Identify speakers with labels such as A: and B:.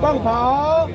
A: 棒跑。